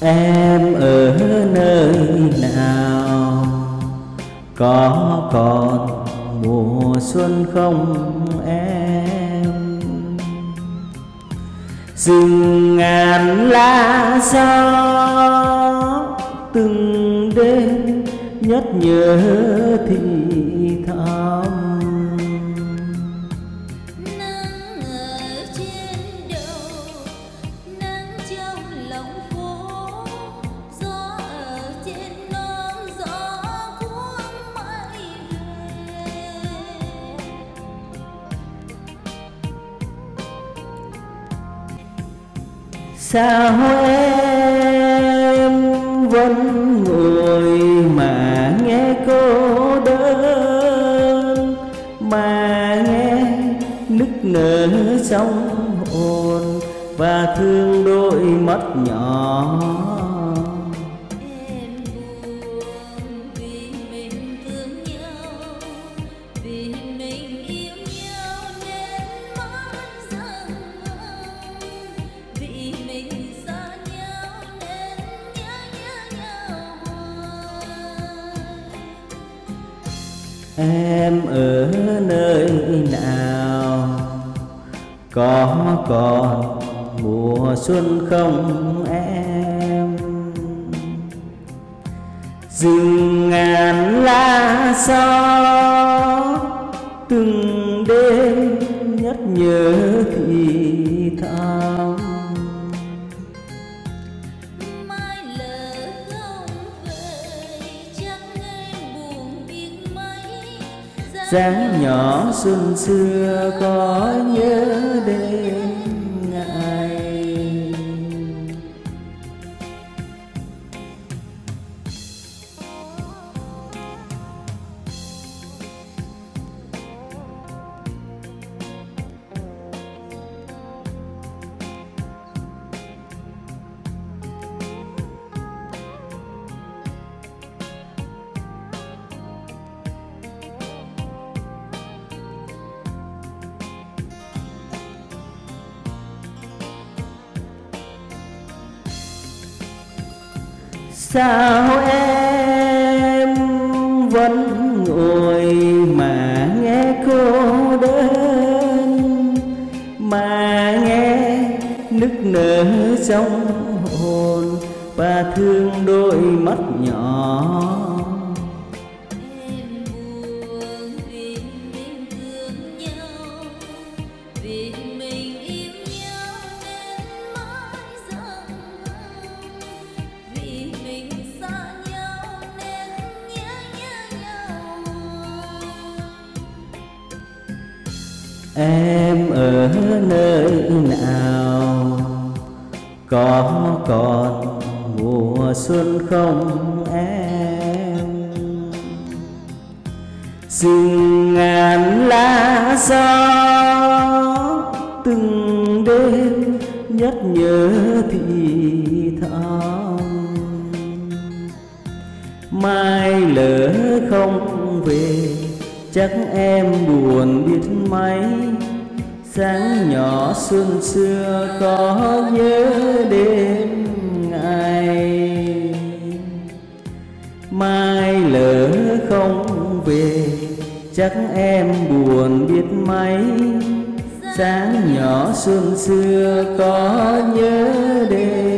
em ở nơi nào? Có còn mùa xuân không em? Rừng ngàn lá gió từng đêm nhớ nhớ thì thầm. Sao em vẫn ngồi mà nghe cô đơn, mà nghe nức nở trong hồn và thương đôi mắt nhỏ. Em ở nơi nào? Có còn mùa xuân không em? Rừng ngàn lá gió từng đêm nhắc nhớ thì thầm. Dáng nhỏ xuân xưa có nhớ đêm sao em vẫn ngồi mà nghe cô đơn? Mà nghe nức nở trong hồn và thương đôi mắt nhỏ. Em ở nơi nào? Có còn mùa xuân không em? Rừng ngàn lá gió, từng đêm nhất nhớ thì thầm. Mai lỡ không về chắc em buồn biết mấy. Sáng nhỏ xuân xưa có nhớ đêm ngày. Mai lỡ không về, chắc em buồn biết mấy. Sáng nhỏ xuân xưa có nhớ đêm